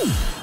Woo!